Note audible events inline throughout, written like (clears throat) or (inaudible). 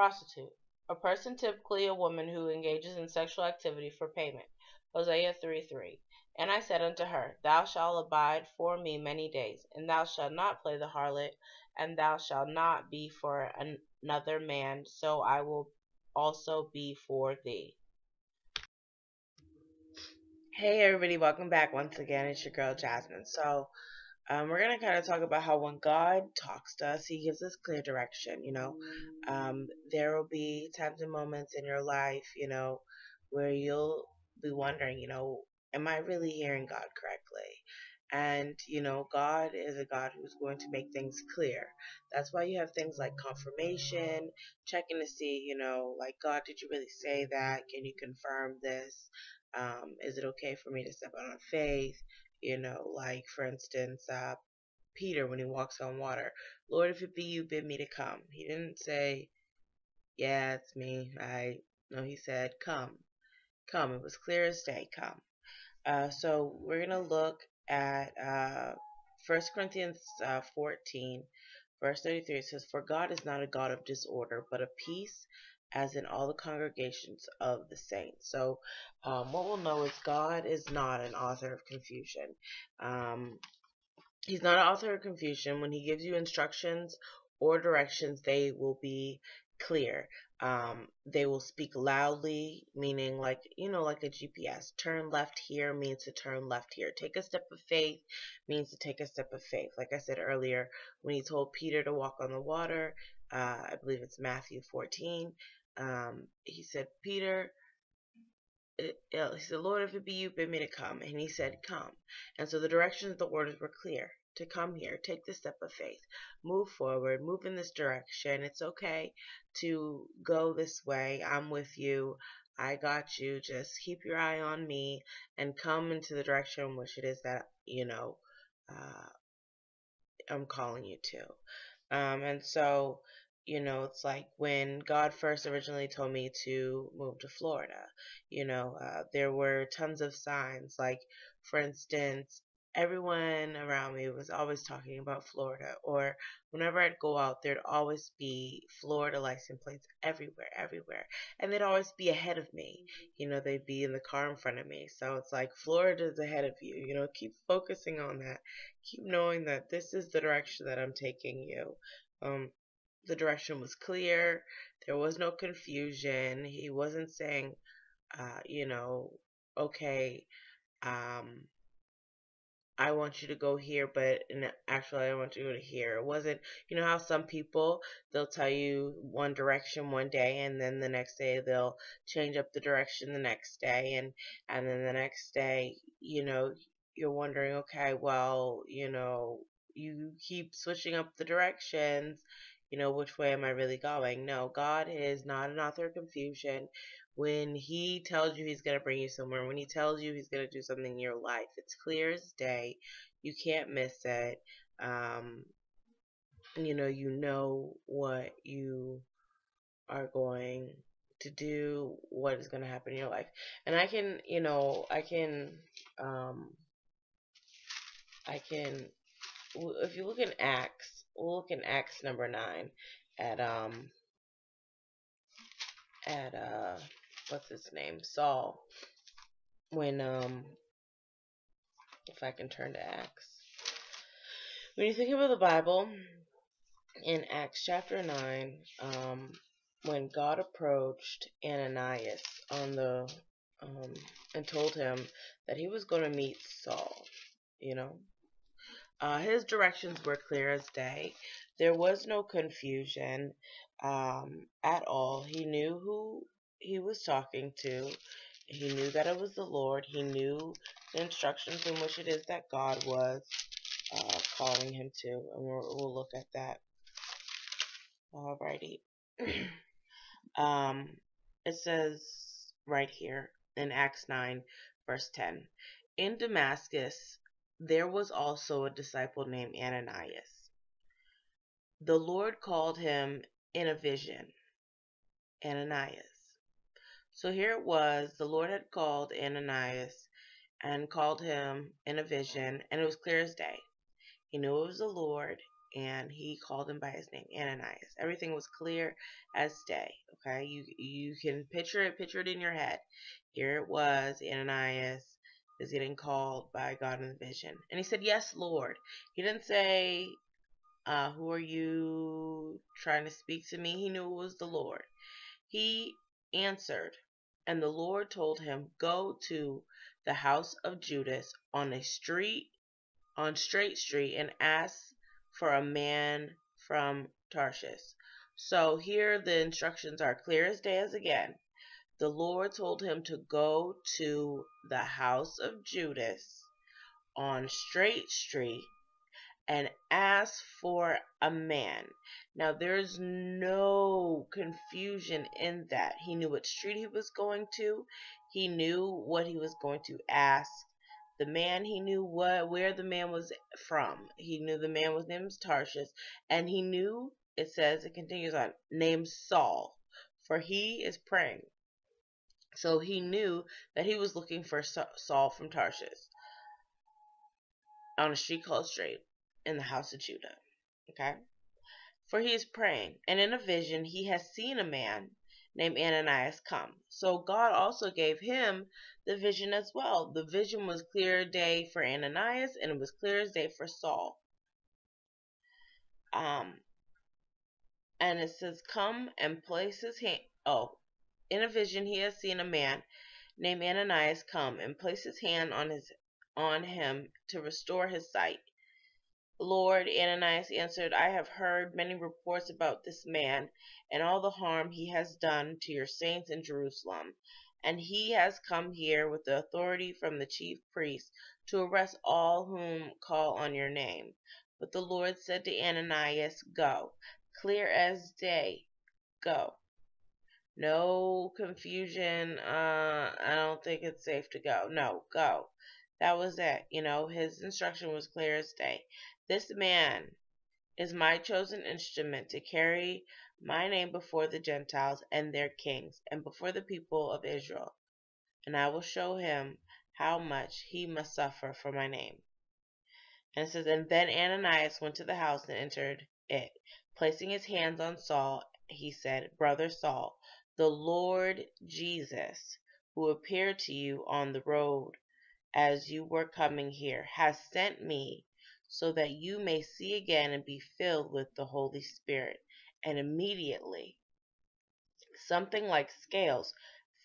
Prostitute. A person, typically a woman who engages in sexual activity for payment. Hosea 3 3. And I said unto her, Thou shalt abide for me many days, and thou shalt not play the harlot, and thou shalt not be for another man, so I will also be for thee. Hey everybody, welcome back once again. It's your girl Jasmine. So, um, we're gonna kind of talk about how when God talks to us, He gives us clear direction. You know, um, there will be times and moments in your life, you know, where you'll be wondering, you know, am I really hearing God correctly? And, you know, God is a God who's going to make things clear. That's why you have things like confirmation, checking to see, you know, like, God, did you really say that? Can you confirm this? Um, is it okay for me to step out on faith? You know, like, for instance, uh, Peter when he walks on water. Lord, if it be you, bid me to come. He didn't say, yeah, it's me. I, no, he said, come, come. It was clear as day, come. Uh, so we're going to look at uh, 1 Corinthians uh, 14, verse 33. It says, For God is not a God of disorder, but of peace, as in all the congregations of the saints. So, um, what we'll know is God is not an author of confusion. Um, he's not an author of confusion. When he gives you instructions or directions, they will be clear. Um, they will speak loudly, meaning like, you know, like a GPS. Turn left here means to turn left here. Take a step of faith means to take a step of faith. Like I said earlier, when he told Peter to walk on the water, uh, I believe it's Matthew 14, um, he said, Peter, uh, he said, Lord, if it be you, bid me to come. And he said, come. And so the directions of the orders were clear to come here, take the step of faith, move forward, move in this direction. It's okay to go this way. I'm with you. I got you. Just keep your eye on me and come into the direction which it is that, you know, uh, I'm calling you to. Um, and so, you know, it's like when God first originally told me to move to Florida, you know, uh, there were tons of signs. Like, for instance, everyone around me was always talking about Florida, or whenever I'd go out, there'd always be Florida license plates everywhere, everywhere, and they'd always be ahead of me. You know, they'd be in the car in front of me. So it's like Florida's ahead of you. You know, keep focusing on that. Keep knowing that this is the direction that I'm taking you. Um, the direction was clear. There was no confusion. He wasn't saying, uh, you know, okay, um, I want you to go here, but actually I want you to go to here. It wasn't, you know how some people, they'll tell you one direction one day and then the next day they'll change up the direction the next day and, and then the next day, you know, you're wondering, okay, well, you know, you keep switching up the directions, you know, which way am I really going? No, God is not an author of confusion when he tells you he's going to bring you somewhere, when he tells you he's going to do something in your life, it's clear as day. You can't miss it. Um, you know, you know what you are going to do, what is going to happen in your life. And I can, you know, I can, um, I can, if you look in Acts, we'll look in Acts number 9 at, um, at, uh, what's his name, Saul, when, um, if I can turn to Acts. When you think about the Bible, in Acts chapter 9, um, when God approached Ananias on the, um, and told him that he was going to meet Saul, you know, uh, his directions were clear as day. There was no confusion um, at all. He knew who he was talking to. He knew that it was the Lord. He knew the instructions in which it is that God was uh, calling him to. And we'll, we'll look at that. Alrighty. (clears throat) um, it says right here in Acts 9, verse 10 In Damascus, there was also a disciple named Ananias. The Lord called him in a vision Ananias. So here it was, the Lord had called Ananias and called him in a vision, and it was clear as day. He knew it was the Lord. and he called him by his name, Ananias. Everything was clear as day. Okay, you you can picture it, picture it in your head. Here it was, Ananias is getting called by God in the vision, and he said, "Yes, Lord." He didn't say, uh, "Who are you trying to speak to me?" He knew it was the Lord. He answered, and the Lord told him, "Go to the house of Judas on a street, on Straight Street, and ask." for a man from Tarshish. So here the instructions are clear as day as again. The Lord told him to go to the house of Judas on Straight Street and ask for a man. Now there's no confusion in that. He knew what street he was going to. He knew what he was going to ask the man he knew what where the man was from. He knew the man was named Tarshish, and he knew it says it continues on named Saul, for he is praying. So he knew that he was looking for Saul from Tarshish on a street called Straight in the house of Judah. Okay? For he is praying, and in a vision he has seen a man named Ananias come. So God also gave him the vision as well. The vision was clear day for Ananias and it was clear as day for Saul. Um, and it says, Come and place his hand. Oh, in a vision he has seen a man named Ananias come and place his hand on his on him to restore his sight. Lord, Ananias answered, I have heard many reports about this man and all the harm he has done to your saints in Jerusalem. And he has come here with the authority from the chief priests to arrest all whom call on your name. But the Lord said to Ananias, Go, clear as day, go. No confusion. Uh, I don't think it's safe to go. No, go. That was it. You know, his instruction was clear as day. This man is my chosen instrument to carry my name before the Gentiles and their kings, and before the people of Israel. And I will show him how much he must suffer for my name. And it says, And then Ananias went to the house and entered it. Placing his hands on Saul, he said, Brother Saul, the Lord Jesus, who appeared to you on the road as you were coming here, has sent me so that you may see again and be filled with the Holy Spirit. And immediately something like scales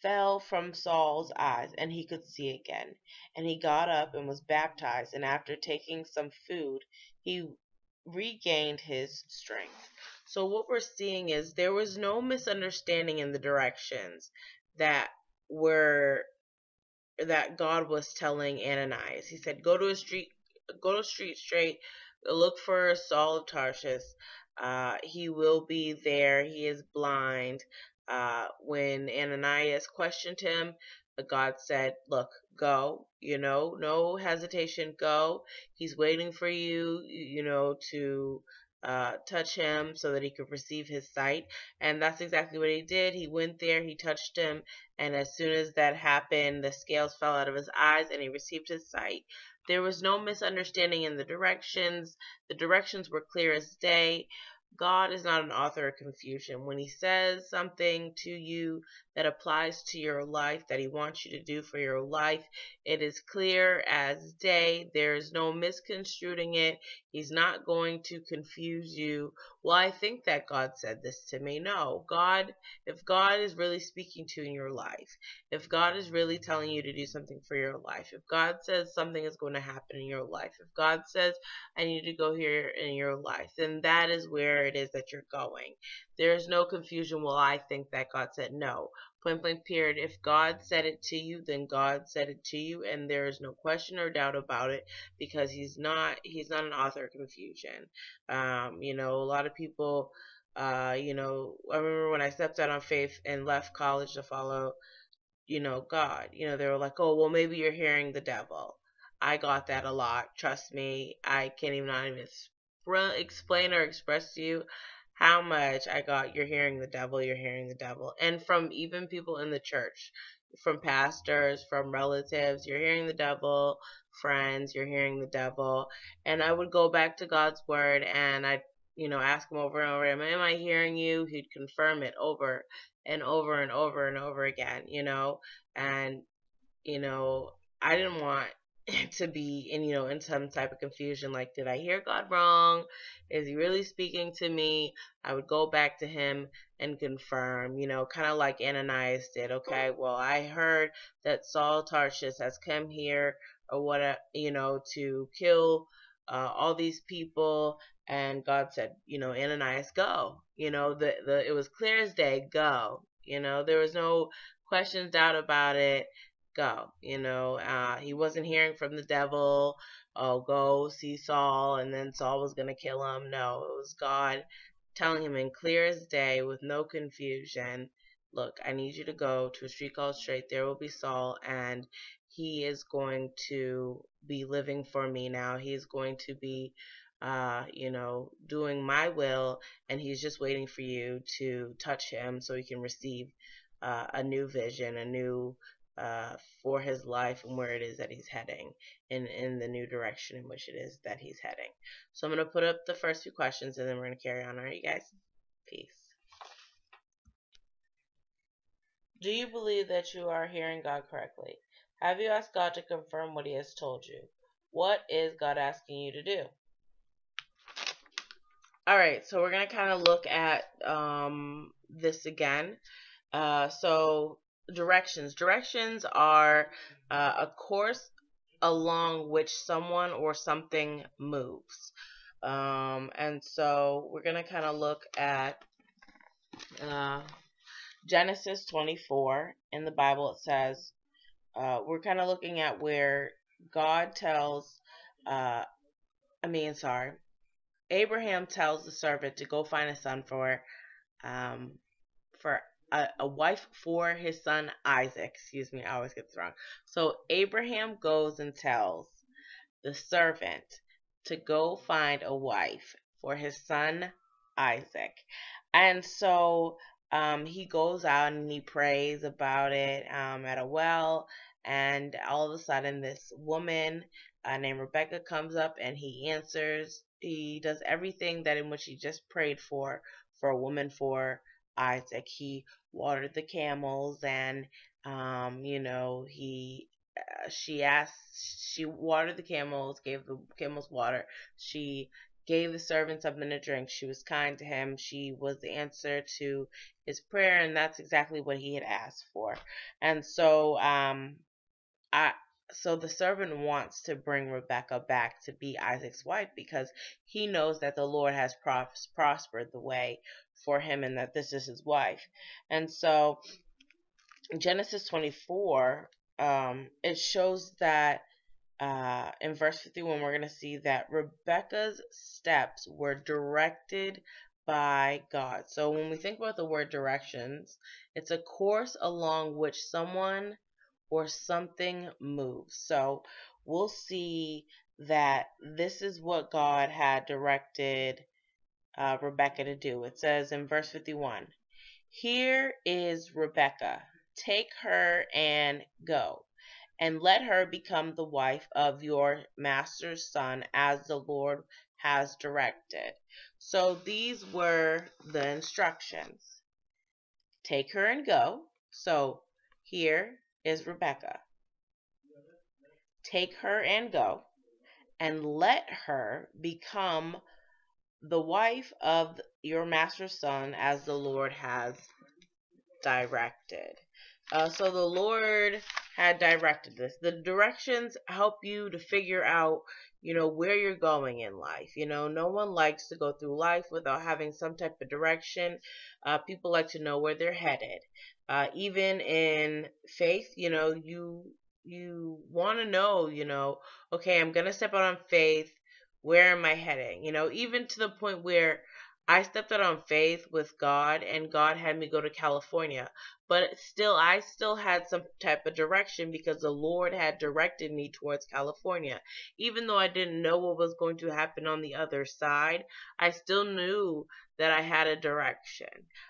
fell from Saul's eyes, and he could see again. And he got up and was baptized, and after taking some food, he regained his strength. So, what we're seeing is there was no misunderstanding in the directions that were that God was telling Ananias. He said, Go to a street go to Street Straight, look for Saul of Tarshish. Uh, he will be there. He is blind. Uh, when Ananias questioned him, God said, Look, go, you know, no hesitation, go. He's waiting for you, you know, to uh, touch him so that he could receive his sight. And that's exactly what he did. He went there, he touched him, and as soon as that happened, the scales fell out of his eyes and he received his sight. There was no misunderstanding in the directions. The directions were clear as day. God is not an author of confusion. When He says something to you that applies to your life, that He wants you to do for your life, it is clear as day. There is no misconstruing it. He's not going to confuse you. Well, I think that God said this to me. No, God, if God is really speaking to you in your life, if God is really telling you to do something for your life, if God says something is going to happen in your life, if God says, I need to go here in your life, then that is where it is that you're going. There is no confusion. Well, I think that God said no. Point blank period. If God said it to you, then God said it to you, and there is no question or doubt about it because He's not He's not an author of confusion. Um, you know, a lot of people. Uh, you know, I remember when I stepped out on faith and left college to follow, you know, God. You know, they were like, "Oh, well, maybe you're hearing the devil." I got that a lot. Trust me, I can't even not even explain or express to you how much I got you're hearing the devil, you're hearing the devil. And from even people in the church, from pastors, from relatives. You're hearing the devil, friends. You're hearing the devil. And I would go back to God's word and I, you know, ask him over and over, am, am I hearing you? He'd confirm it over and over and over and over again, you know, and, you know, I didn't want (clears throat) to be in you know in some type of confusion like did i hear god wrong? Is he really speaking to me? I would go back to him and confirm you know kind of like ananias did okay well i heard that saul tarshish has come here or what you know to kill uh, all these people. And god said you know ananias go. You know the, the it was clear as day go. You know there was no questions doubt about it go. You know, uh, he wasn't hearing from the devil, oh, go see Saul, and then Saul was going to kill him. No, it was God telling him in clear as day with no confusion, look, I need you to go to a street called Straight. There will be Saul, and he is going to be living for me now. He's going to be, uh, you know, doing my will, and he's just waiting for you to touch him so he can receive uh, a new vision, a new uh, for his life and where it is that he's heading and in the new direction in which it is that he's heading. So I'm going to put up the first few questions and then we're going to carry on. Right, you guys? Peace. Do you believe that you are hearing God correctly? Have you asked God to confirm what he has told you? What is God asking you to do? All right, so we're going to kind of look at um, this again. Uh, so directions. Directions are uh, a course along which someone or something moves. Um, and so we're going to kind of look at uh, Genesis 24 in the Bible. It says, uh, we're kind of looking at where God tells, uh, I mean, sorry, Abraham tells the servant to go find a son for, um, for a, a wife for his son Isaac. Excuse me, I always get this wrong. So Abraham goes and tells the servant to go find a wife for his son Isaac. And so um, he goes out and he prays about it um, at a well. And all of a sudden, this woman uh, named Rebecca comes up and he answers. He does everything that in which he just prayed for, for a woman for Isaac. He watered the camels and, um, you know, he, uh, she asked, she watered the camels, gave the camels water. She gave the servant something to drink. She was kind to him. She was the answer to his prayer, and that's exactly what he had asked for. And so, um, I, so the servant wants to bring Rebecca back to be Isaac's wife because he knows that the Lord has pros- prospered the way for him and that this is his wife. And so Genesis 24, um, it shows that uh, in verse 51, we're going to see that Rebecca's steps were directed by God. So when we think about the word directions, it's a course along which someone or something moves. So we'll see that this is what God had directed uh, Rebecca to do. It says in verse 51 Here is Rebecca, take her and go, and let her become the wife of your master's son, as the Lord has directed. So these were the instructions. Take her and go. So here is Rebecca. Take her and go, and let her become the wife of your master's son as the Lord has directed. Uh, so the Lord had directed this. The directions help you to figure out, you know, where you're going in life. You know, no one likes to go through life without having some type of direction. Uh, people like to know where they're headed. Uh, even in faith, you know, you you want to know, you know, okay, I'm gonna step out on faith where am I heading? You know, even to the point where I stepped out on faith with God and God had me go to California. but still I still had some type of direction because the Lord had directed me towards California. Even though I didn't know what was going to happen on the other side, I still knew that I had a direction.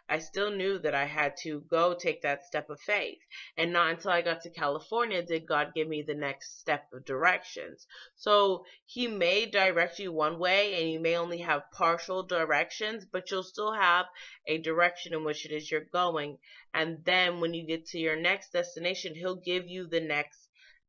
I still knew that I had to go take that step of faith. And not until I got to California did God give me the next step of directions. So He may direct you one way and you may only have partial directions, but you'll still have a direction in which it is you're going. And then when you get to your next destination, He'll give you the next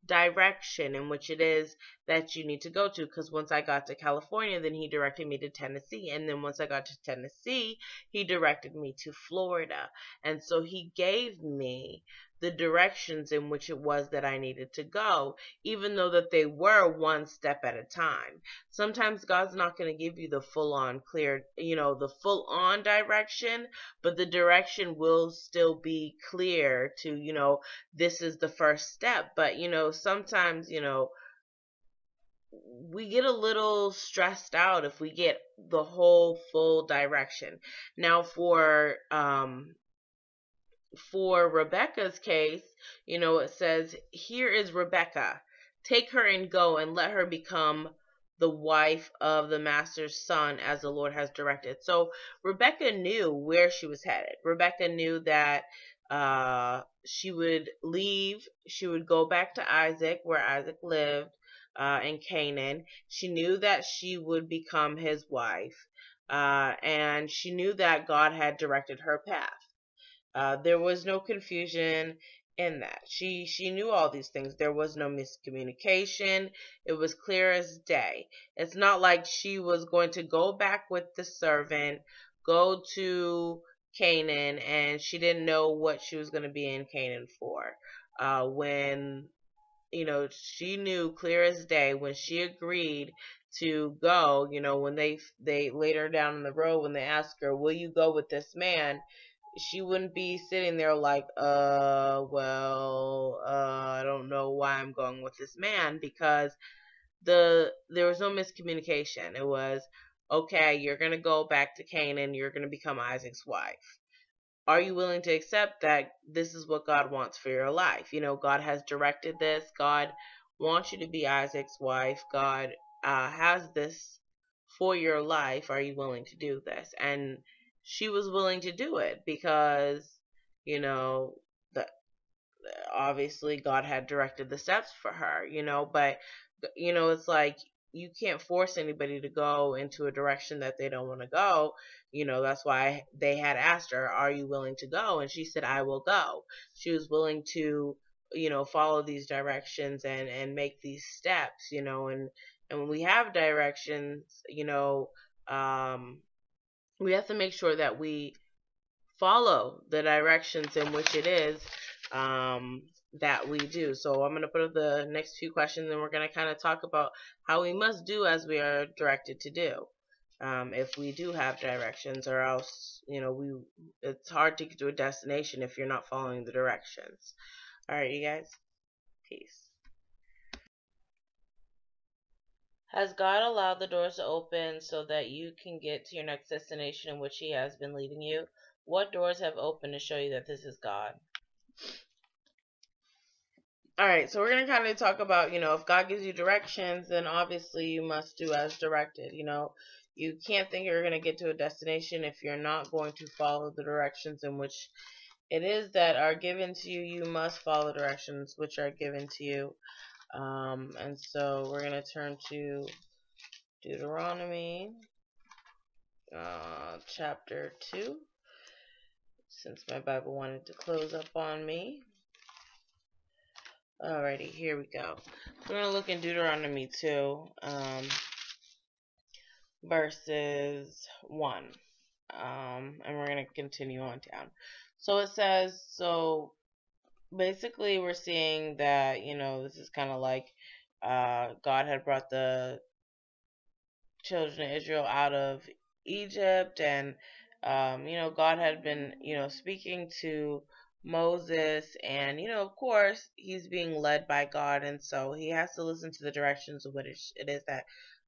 direction in which it is that you need to go to. Because once I got to California, then he directed me to Tennessee. And then once I got to Tennessee, he directed me to Florida. And so he gave me the directions in which it was that I needed to go, even though that they were one step at a time. Sometimes God's not going to give you the full on clear, you know, the full on direction, but the direction will still be clear to, you know, this is the first step. But, you know, sometimes, you know, we get a little stressed out if we get the whole full direction. Now for um for Rebecca's case, you know, it says, Here is Rebecca. Take her and go and let her become the wife of the master's son as the Lord has directed. So Rebecca knew where she was headed. Rebecca knew that uh, she would leave, she would go back to Isaac, where Isaac lived uh, in Canaan. She knew that she would become his wife. Uh, and she knew that God had directed her path. Uh, there was no confusion in that. She she knew all these things. There was no miscommunication. It was clear as day. It's not like she was going to go back with the servant, go to Canaan, and she didn't know what she was going to be in Canaan for. Uh, when you know she knew clear as day when she agreed to go. You know when they they later down in the road when they asked her, "Will you go with this man?" She wouldn't be sitting there like, uh, well, uh, I don't know why I'm going with this man because the there was no miscommunication. It was, okay, you're gonna go back to Canaan, you're gonna become Isaac's wife. Are you willing to accept that this is what God wants for your life? You know, God has directed this. God wants you to be Isaac's wife. God uh, has this for your life. Are you willing to do this? And she was willing to do it because, you know, the obviously God had directed the steps for her, you know, but you know, it's like you can't force anybody to go into a direction that they don't want to go. You know, that's why they had asked her, Are you willing to go? And she said, I will go. She was willing to, you know, follow these directions and, and make these steps, you know, and, and when we have directions, you know, um, we have to make sure that we follow the directions in which it is um, that we do. So I'm going to put up the next few questions and we're going to kind of talk about how we must do as we are directed to do. Um, if we do have directions or else, you know, we it's hard to get to a destination if you're not following the directions. All right, you guys. Peace. Has God allowed the doors to open so that you can get to your next destination in which He has been leading you? What doors have opened to show you that this is God? All right, so we're going to kind of talk about, you know, if God gives you directions, then obviously you must do as directed. You know, you can't think you're going to get to a destination if you're not going to follow the directions in which it is that are given to you. You must follow directions which are given to you. Um, and so we're going to turn to Deuteronomy uh, chapter 2, since my Bible wanted to close up on me. Alrighty, here we go. We're going to look in Deuteronomy 2, um, verses 1. Um, and we're going to continue on down. So it says, so basically we're seeing that you know this is kind of like uh, God had brought the children of Israel out of Egypt, and um, you know God had been you know speaking to Moses, and you know of course he's being led by God, and so he has to listen to the directions of what it is that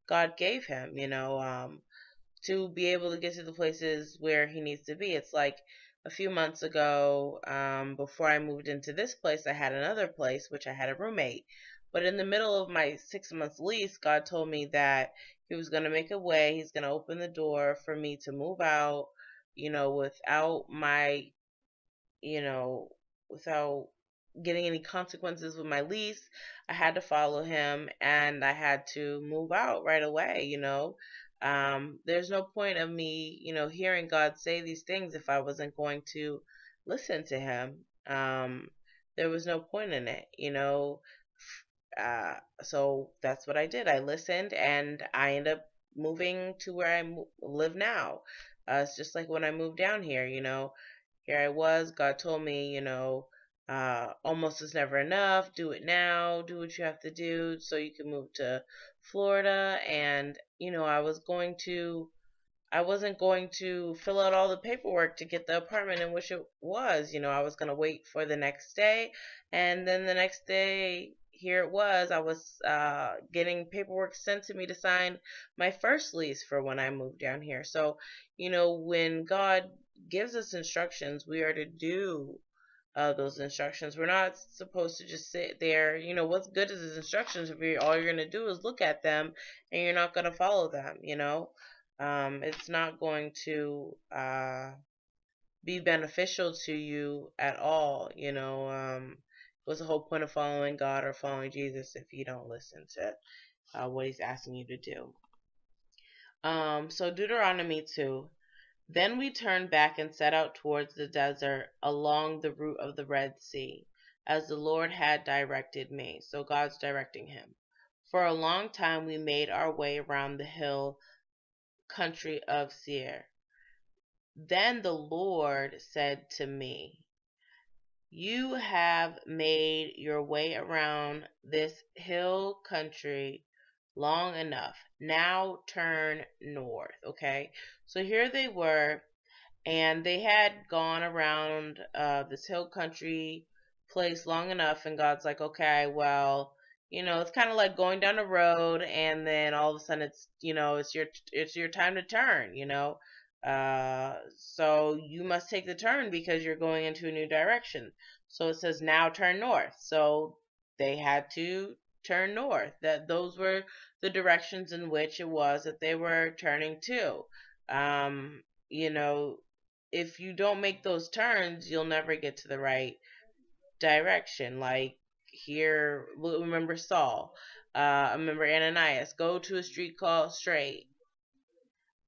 God gave him. You know. Um, to be able to get to the places where he needs to be. It's like a few months ago, um, before I moved into this place, I had another place which I had a roommate. But in the middle of my six months lease, God told me that He was going to make a way. He's going to open the door for me to move out, you know, without my, you know, without getting any consequences with my lease. I had to follow Him and I had to move out right away, you know. Um, there's no point of me, you know, hearing God say these things if I wasn't going to listen to Him. Um, there was no point in it, you know. Uh, so that's what I did. I listened and I ended up moving to where I mo- live now. Uh, it's just like when I moved down here, you know, here I was. God told me, you know, uh, almost is never enough. Do it now. Do what you have to do so you can move to Florida. And, you know, I was going to, I wasn't going to fill out all the paperwork to get the apartment in which it was. You know, I was going to wait for the next day. And then the next day, here it was. I was uh, getting paperwork sent to me to sign my first lease for when I moved down here. So, you know, when God gives us instructions, we are to do uh, those instructions. We're not supposed to just sit there. You know, what's good is his instructions if you're all you're gonna do is look at them and you're not gonna follow them. You know, um, it's not going to uh, be beneficial to you at all. You know, um, what's the whole point of following God or following Jesus if you don't listen to uh, what He's asking you to do? Um, so Deuteronomy two. Then we turned back and set out towards the desert along the route of the Red Sea, as the Lord had directed me. So God's directing him. For a long time we made our way around the hill country of Seir. Then the Lord said to me, You have made your way around this hill country long enough. Now turn north. Okay. So here they were, and they had gone around uh, this hill country place long enough, and God's like, okay, well, you know, it's kind of like going down a road, and then all of a sudden it's, you know, it's your it's your time to turn. You know, uh, so you must take the turn because you're going into a new direction. So it says now turn north. So they had to turn north. That those were the directions in which it was that they were turning to. Um, you know, if you don't make those turns, you'll never get to the right direction. Like here, remember Saul. Uh, remember Ananias. Go to a street called Straight.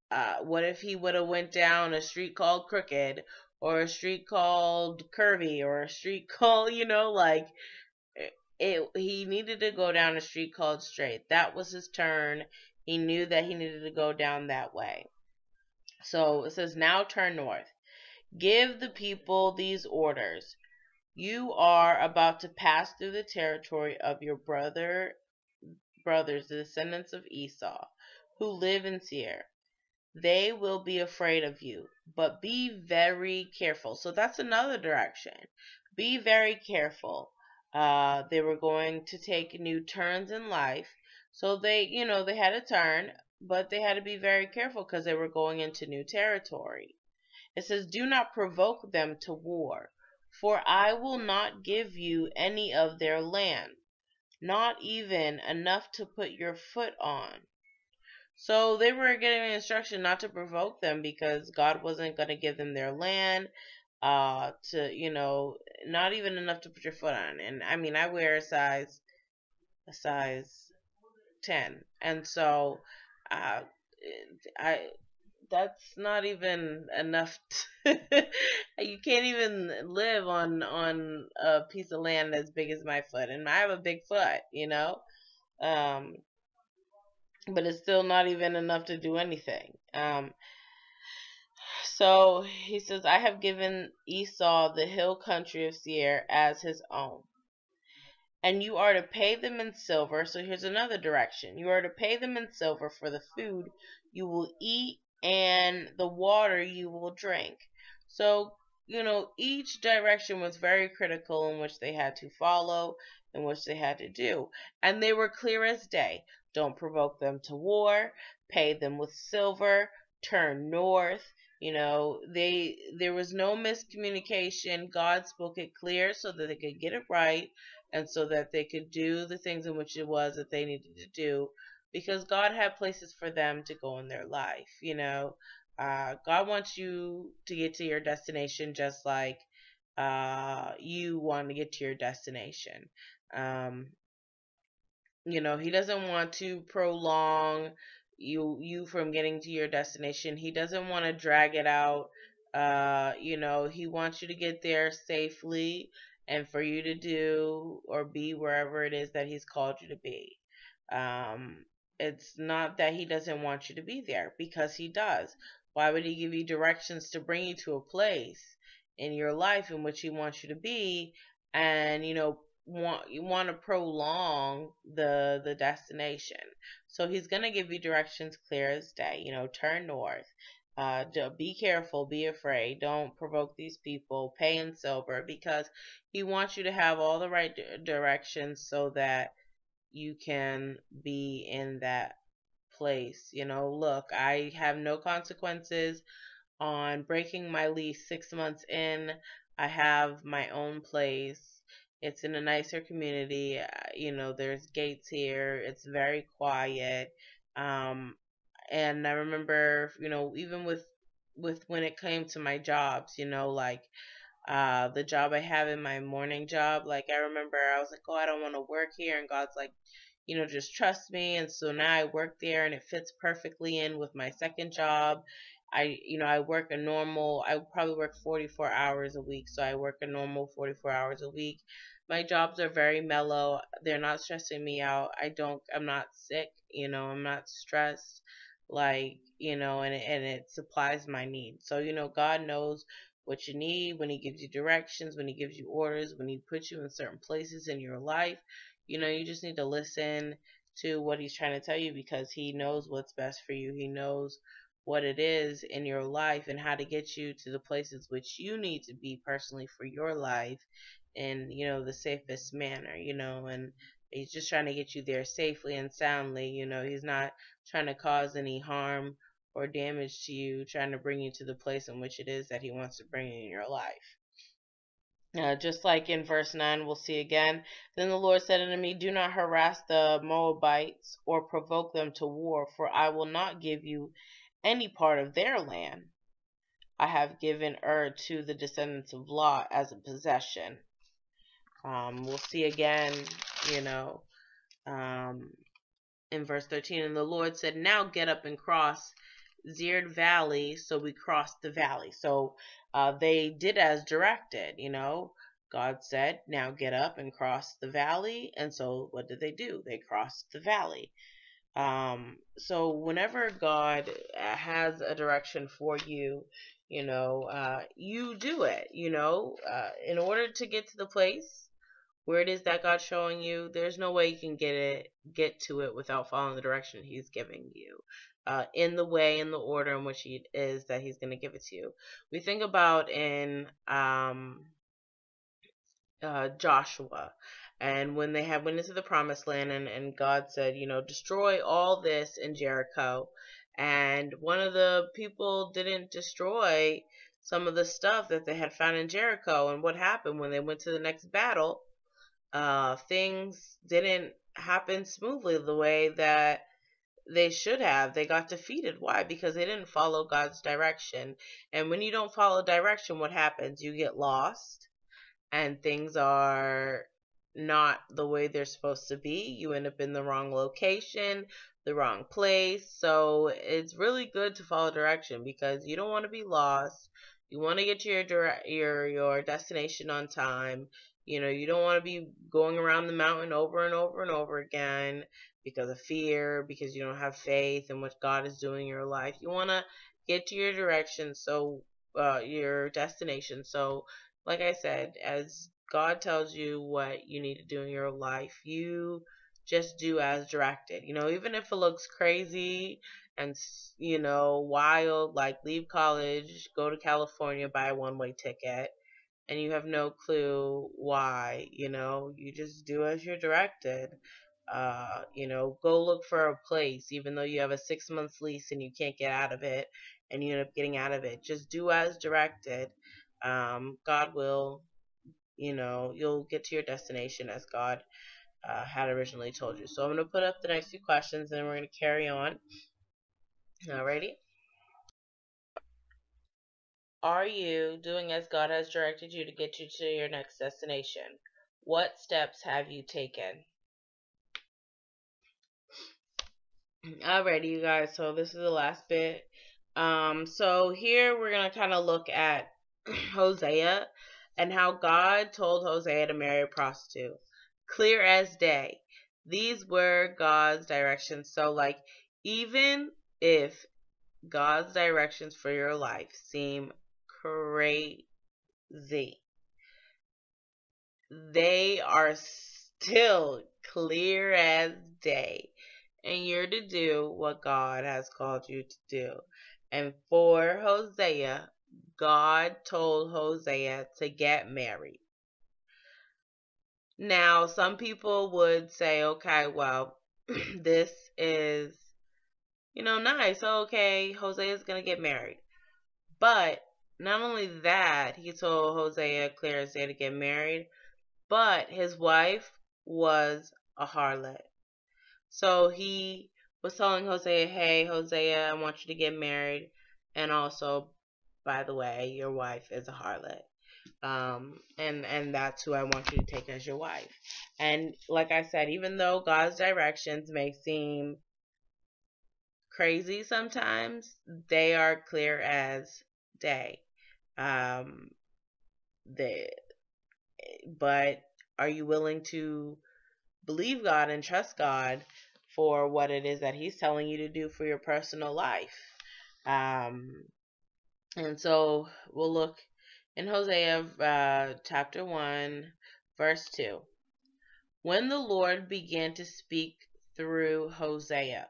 Uh, what if he would have went down a street called Crooked, or a street called Curvy, or a street (laughs) called, you know, like it he needed to go down a street called straight. That was his turn. He knew that he needed to go down that way. So it says, Now turn north. Give the people these orders. You are about to pass through the territory of your brother brothers, the descendants of Esau, who live in Seir. They will be afraid of you, but be very careful. So that's another direction. Be very careful. Uh, they were going to take new turns in life. So they, you know, they had a turn, but they had to be very careful because they were going into new territory. It says, Do not provoke them to war, for I will not give you any of their land, not even enough to put your foot on. So they were getting instruction not to provoke them because God wasn't going to give them their land uh to you know not even enough to put your foot on. And i mean i wear a size a size 10 and so uh i that's not even enough to, (laughs) you can't even live on on a piece of land as big as my foot. And i have a big foot you know? Um but it's still not even enough to do anything. Um so he says, I have given Esau the hill country of Seir as his own. And you are to pay them in silver. So here's another direction. You are to pay them in silver for the food you will eat and the water you will drink. So, you know, each direction was very critical in which they had to follow, in which they had to do. And they were clear as day. Don't provoke them to war, pay them with silver, turn north, You know, they there was no miscommunication. God spoke it clear so that they could get it right and so that they could do the things in which it was that they needed to do because God had places for them to go in their life, you know. Uh, God wants you to get to your destination just like uh, you want to get to your destination. Um, you know, he doesn't want to prolong you you from getting to your destination. He doesn't want to drag it out. Uh, you know, he wants you to get there safely and for you to do or be wherever it is that he's called you to be. Um, it's not that he doesn't want you to be there because he does. Why would he give you directions to bring you to a place in your life in which he wants you to be and you know want you want to prolong the the destination so he's going to give you directions clear as day you know turn north uh, be careful, be afraid. Don't provoke these people. Pay in silver because he wants you to have all the right directions so that you can be in that place. You know, look, I have no consequences on breaking my lease six months in. I have my own place. It's in a nicer community. Uh, you know, there's gates here. It's very quiet. Um, and I remember, you know, even with with when it came to my jobs, you know, like uh the job I have in my morning job, like I remember I was like, "Oh, I don't want to work here." And God's like, you know, just trust me. And so now I work there and it fits perfectly in with my second job. I, you know, I work a normal, I probably work 44 hours a week. So I work a normal 44 hours a week. My jobs are very mellow. They're not stressing me out. I don't, I'm not sick, you know, I'm not stressed like you know and and it supplies my needs so you know god knows what you need when he gives you directions when he gives you orders when he puts you in certain places in your life you know you just need to listen to what he's trying to tell you because he knows what's best for you he knows what it is in your life and how to get you to the places which you need to be personally for your life in you know the safest manner you know and He's just trying to get you there safely and soundly. You know, he's not trying to cause any harm or damage to you, trying to bring you to the place in which it is that he wants to bring you in your life. Uh, just like in verse 9, we'll see again. Then the Lord said unto me, Do not harass the Moabites or provoke them to war, for I will not give you any part of their land. I have given Ar to the descendants of Lot as a possession. Um, we'll see again, you know, um, in verse 13. And the Lord said, Now get up and cross Zered Valley. So we crossed the valley. So uh, they did as directed, you know. God said, Now get up and cross the valley. And so what did they do? They crossed the valley. Um, so whenever God uh, has a direction for you, you know, uh, you do it, you know, uh, in order to get to the place where it is that God's showing you, there's no way you can get it get to it without following the direction He's giving you. Uh, in the way, in the order in which He is that He's going to give it to you. We think about in um, uh, Joshua, and when they had went into the promised land, and, and God said, you know, destroy all this in Jericho, and one of the people didn't destroy some of the stuff that they had found in Jericho, and what happened when they went to the next battle? Uh, things didn't happen smoothly the way that they should have. They got defeated. Why? Because they didn't follow God's direction. And when you don't follow direction, what happens? You get lost and things are not the way they're supposed to be. You end up in the wrong location, the wrong place. So it's really good to follow direction because you don't want to be lost. You want to get to your your your destination on time. You know, you don't want to be going around the mountain over and over and over again because of fear, because you don't have faith in what God is doing in your life. You want to get to your direction, so uh, your destination. So, like I said, as God tells you what you need to do in your life, you just do as directed. You know, even if it looks crazy and you know wild, like leave college, go to California, buy a one-way ticket and you have no clue why, you know, you just do as you're directed. Uh, you know, go look for a place, even though you have a six months lease and you can't get out of it, and you end up getting out of it. Just do as directed. Um, God will, you know, you'll get to your destination as God uh, had originally told you. So I'm going to put up the next few questions and we're going to carry on. Alrighty. Are you doing as God has directed you to get you to your next destination? What steps have you taken? Alrighty, you guys. So this is the last bit. Um, so here we're gonna kind of look at (clears throat) Hosea and how God told Hosea to marry a prostitute. Clear as day. These were God's directions. So like even if God's directions for your life seem crazy, they are still clear as day and you're to do what God has called you to do. And for Hosea, God told Hosea to get married. Now, some people would say, okay, well, (clears throat) this is, you know, nice. Okay, Hosea is going to get married. But not only that, he told Hosea as day to get married, but his wife was a harlot. So he was telling Hosea, hey, Hosea, I want you to get married. And also, by the way, your wife is a harlot. Um, and, and that's who I want you to take as your wife. And like I said, even though God's directions may seem crazy sometimes, they are clear as day. Um, they, but are you willing to believe God and trust God for what it is that He's telling you to do for your personal life. Um, and so we'll look in Hosea uh, chapter 1, verse 2. When the Lord began to speak through Hosea,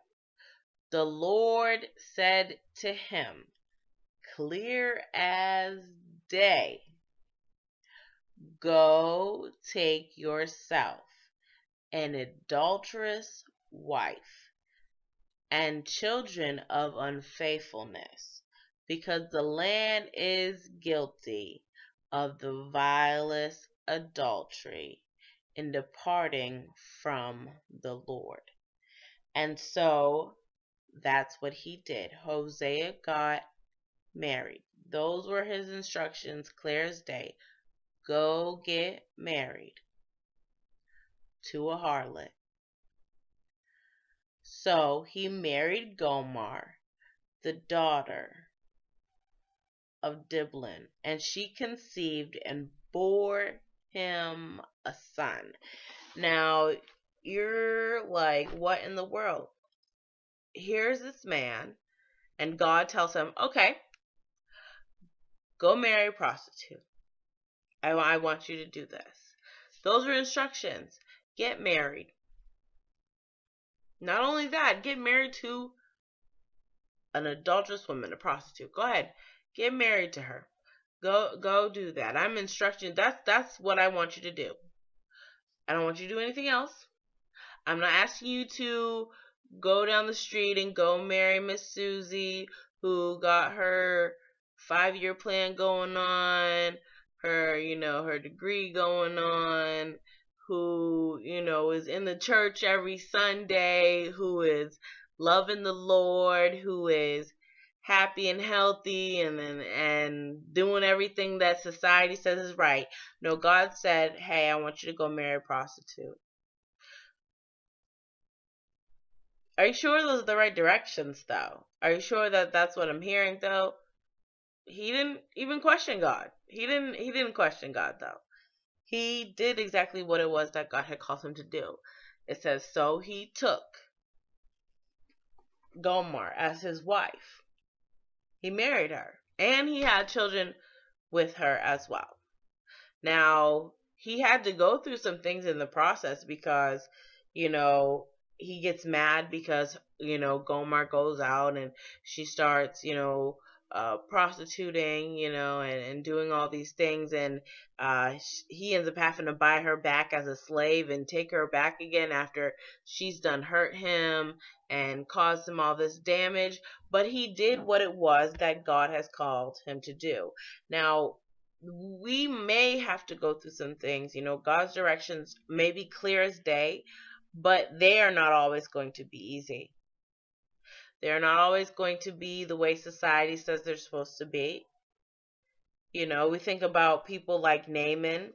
the Lord said to him, clear as day, go take yourself an adulterous wife and children of unfaithfulness, because the land is guilty of the vilest adultery in departing from the Lord. And so that's what he did. Hosea got married. Those were his instructions, clear as day. Go get married to a harlot. So he married Gomer, the daughter of Diblaim, and she conceived and bore him a son. Now, you're like, what in the world? Here's this man, and God tells him, okay, go marry a prostitute. I, I want you to do this. Those are instructions. Get married. Not only that, get married to an adulterous woman, a prostitute. Go ahead, get married to her. Go go do that. I'm instructing. That's that's what I want you to do. I don't want you to do anything else. I'm not asking you to go down the street and go marry Miss Susie who got her five year plan going on, her, you know, her degree going on, who, you know, is in the church every Sunday, who is loving the Lord, who is happy and healthy and and, and doing everything that society says is right. No, God said, "Hey, I want you to go marry a prostitute." Are you sure those are the right directions though? Are you sure that that's what I'm hearing though? He didn't even question God. He didn't he didn't question God though he did exactly what it was that God had called him to do. It says, So he took Gomer as his wife. He married her, and he had children with her as well. Now, he had to go through some things in the process because, you know, he gets mad because, you know, Gomer goes out and she starts, you know, uh, prostituting, you know, and, and doing all these things. And uh, he ends up having to buy her back as a slave and take her back again after she's done hurt him and caused him all this damage. But he did what it was that God has called him to do. Now, we may have to go through some things. You know, God's directions may be clear as day, but they are not always going to be easy. They're not always going to be the way society says they're supposed to be. You know, we think about people like Naaman.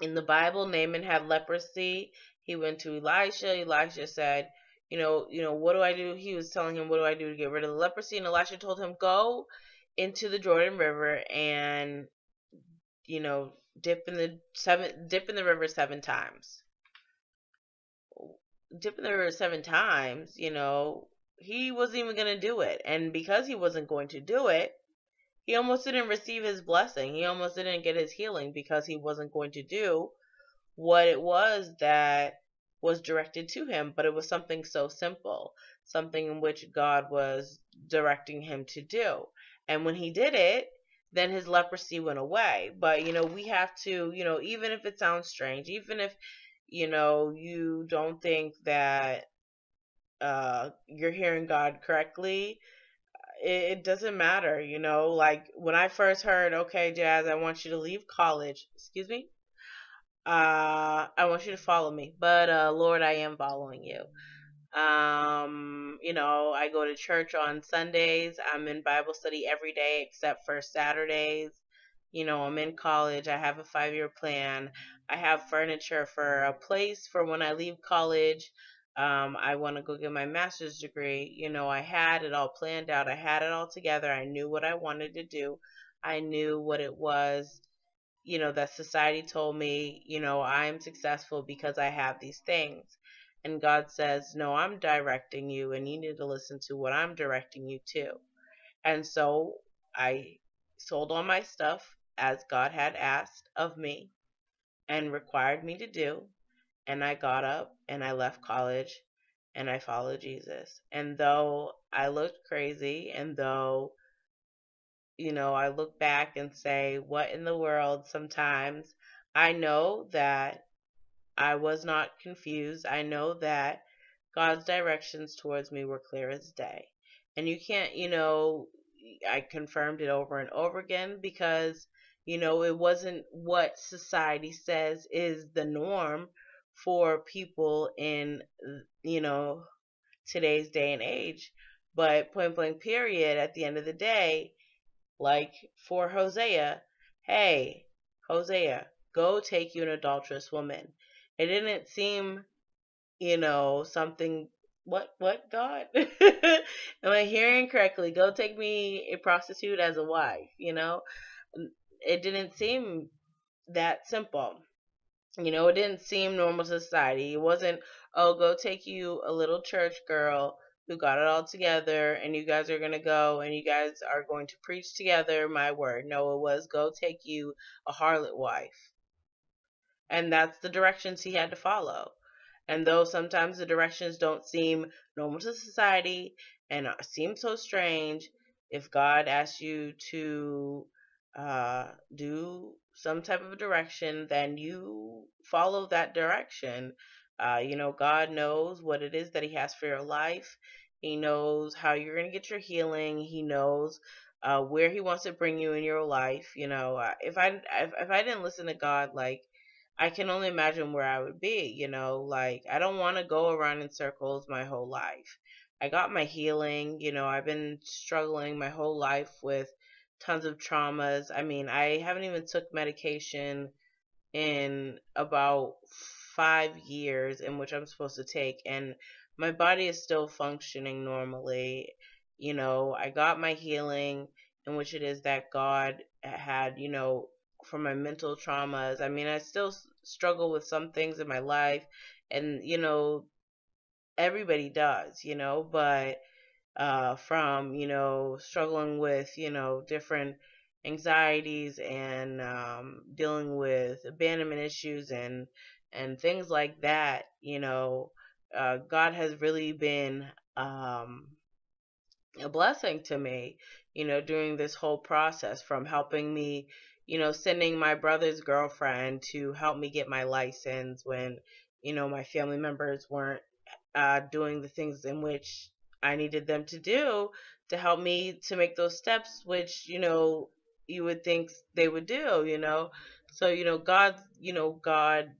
In the Bible, Naaman had leprosy. He went to Elisha. Elisha said, you know, you know, what do I do? He was telling him, what do I do to get rid of the leprosy? And Elisha told him, go into the Jordan River and, you know, dip in the seven, dip in the river seven times. Dip in the river seven times, you know, he wasn't even going to do it. And because he wasn't going to do it, he almost didn't receive his blessing. He almost didn't get his healing because he wasn't going to do what it was that was directed to him. But it was something so simple, something in which God was directing him to do. And when he did it, then his leprosy went away. But, you know, we have to, you know, even if it sounds strange, even if, you know, you don't think that uh, you're hearing God correctly, it, it doesn't matter, you know. Like when I first heard, okay, Jazz, I want you to leave college. Excuse me. Uh, I want you to follow me, but uh, Lord, I am following you. Um, you know, I go to church on Sundays. I'm in Bible study every day except for Saturdays. You know, I'm in college. I have a five year plan. I have furniture for a place for when I leave college. Um, I want to go get my master's degree. You know, I had it all planned out. I had it all together. I knew what I wanted to do. I knew what it was, you know, that society told me, you know, I'm successful because I have these things. And God says, no, I'm directing you and you need to listen to what I'm directing you to. And so I sold all my stuff as God had asked of me and required me to do and I got up and I left college and I followed Jesus. And though I looked crazy and though you know, I look back and say, what in the world sometimes I know that I was not confused. I know that God's directions towards me were clear as day. And you can't, you know, I confirmed it over and over again because, you know, it wasn't what society says is the norm for people in you know today's day and age. But point blank period at the end of the day like for hosea hey hosea go take you an adulterous woman. It didn't seem you know something what what god? (laughs) Am i hearing correctly? Go take me a prostitute as a wife you know? It didn't seem that simple you know, it didn't seem normal to society. It wasn't, oh, go take you a little church girl who got it all together and you guys are going to go and you guys are going to preach together my word. No, it was go take you a harlot wife. And that's the directions he had to follow. And though sometimes the directions don't seem normal to society and seem so strange, if God asks you to uh, do some type of direction, then you follow that direction. Uh, you know, God knows what it is that He has for your life. He knows how you're going to get your healing. He knows uh, where He wants to bring you in your life. You know, uh, if I if, if I didn't listen to God, like I can only imagine where I would be. You know, like I don't want to go around in circles my whole life. I got my healing. You know, I've been struggling my whole life with tons of traumas. I mean, I haven't even took medication in about five years in which I'm supposed to take, and my body is still functioning normally. You know, I got my healing, in which it is that God had, you know, for my mental traumas. I mean, I still struggle with some things in my life, and, you know, everybody does, you know, but uh, from you know struggling with you know different anxieties and um, dealing with abandonment issues and and things like that you know uh, god has really been um, a blessing to me, you know, during this whole process from helping me, you know, sending my brother's girlfriend to help me get my license when, you know, my family members weren't uh, doing the things in which I needed them to do to help me to make those steps, which, you know, you would think they would do, you know. So, you know, God, you know, God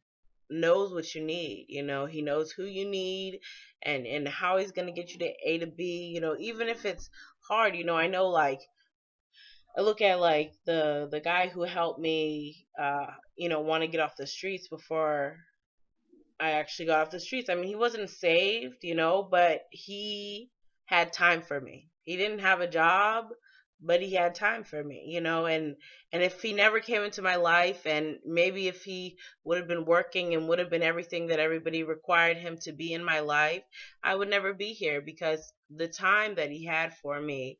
knows what you need, you know, he knows who you need and and how he's going to get you to A to B, you know, even if it's hard, you know, I know like I look at like the the guy who helped me uh, you know, want to get off the streets before I actually got off the streets. I mean, he wasn't saved, you know, but he had time for me. He didn't have a job, but he had time for me, you know, and and if he never came into my life and maybe if he would have been working and would have been everything that everybody required him to be in my life, I would never be here because the time that he had for me,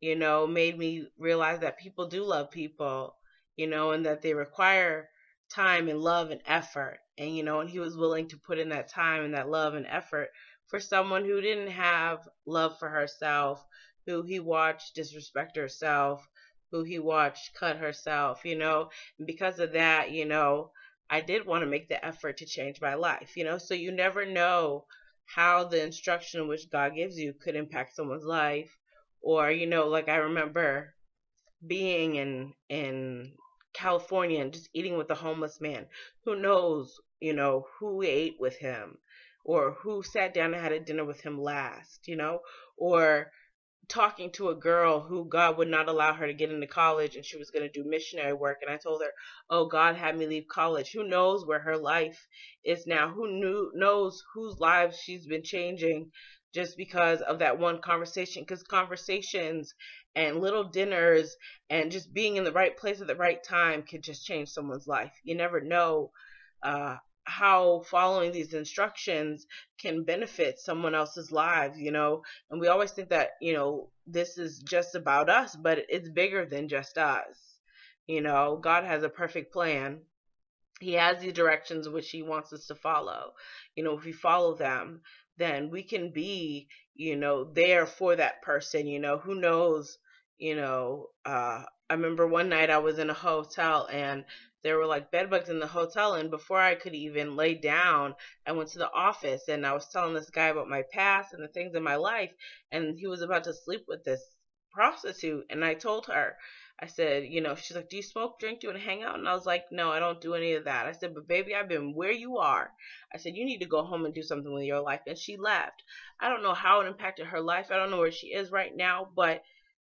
you know, made me realize that people do love people, you know, and that they require time and love and effort. And you know, and he was willing to put in that time and that love and effort for someone who didn't have love for herself, who he watched disrespect herself, who he watched cut herself, you know. And because of that, you know, I did want to make the effort to change my life, you know. So you never know how the instruction which God gives you could impact someone's life. Or, you know, like I remember being in in California and just eating with a homeless man. Who knows, you know, who ate with him or who sat down and had a dinner with him last, you know, or talking to a girl who God would not allow her to get into college and she was going to do missionary work. And I told her, Oh, God had me leave college. Who knows where her life is now? Who knew, knows whose lives she's been changing just because of that one conversation? Because conversations and little dinners and just being in the right place at the right time can just change someone's life. You never know uh, how following these instructions can benefit someone else's lives, you know. And we always think that, you know, this is just about us, but it's bigger than just us. You know, God has a perfect plan. He has the directions which he wants us to follow. You know, if we follow them, then we can be, you know, there for that person, you know, who knows, you know, uh I remember one night I was in a hotel and there were like bed bugs in the hotel and before I could even lay down, I went to the office and I was telling this guy about my past and the things in my life and he was about to sleep with this prostitute and I told her I said, you know, she's like, "Do you smoke, drink, do you want to hang out?" And I was like, "No, I don't do any of that." I said, "But baby, I've been where you are." I said, "You need to go home and do something with your life." And she left. I don't know how it impacted her life. I don't know where she is right now, but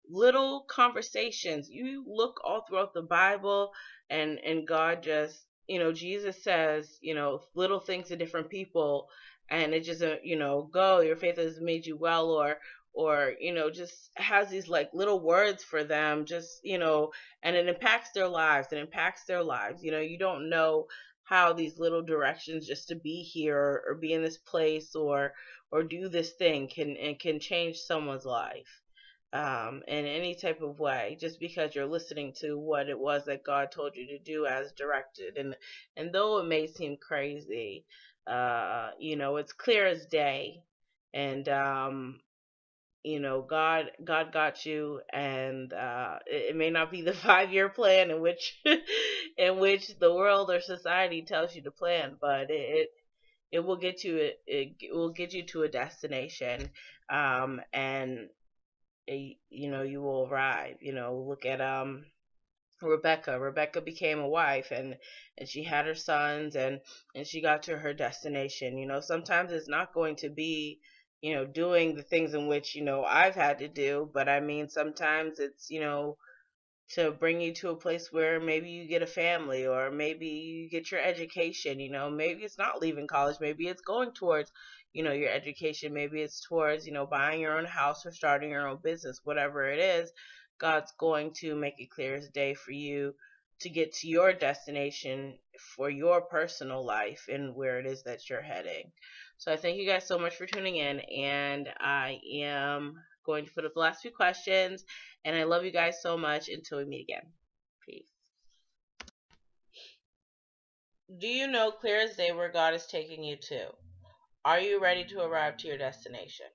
little conversations. You look all throughout the Bible and and God just you know Jesus says you know little things to different people and it just uh, you know go your faith has made you well or or you know just has these like little words for them just you know and it impacts their lives it impacts their lives you know you don't know how these little directions just to be here or, or be in this place or or do this thing can and can change someone's life um, in any type of way just because you're listening to what it was that God told you to do as directed. And and though it may seem crazy, uh, you know, it's clear as day. And um, you know, God God got you and uh, it, it may not be the (laughs) five year plan in which (laughs) in which the world or society tells you to plan, but it, it it will get you it, it will get you to a destination um, and you know you will arrive. You know look at um Rebecca. Rebecca became a wife and and she had her sons and and she got to her destination. You know sometimes it's not going to be you know doing the things in which you know I've had to do but I mean sometimes it's you know to bring you to a place where maybe you get a family or maybe you get your education you know maybe it's not leaving college maybe it's going towards you know, your education. Maybe it's towards, you know, buying your own house or starting your own business, whatever it is. God's going to make it clear as day for you to get to your destination for your personal life and where it is that you're heading. So I thank you guys so much for tuning in and I am going to put up the last few questions and I love you guys so much until we meet again. Peace. Do you know clear as day where God is taking you to? Are you ready to arrive to your destination?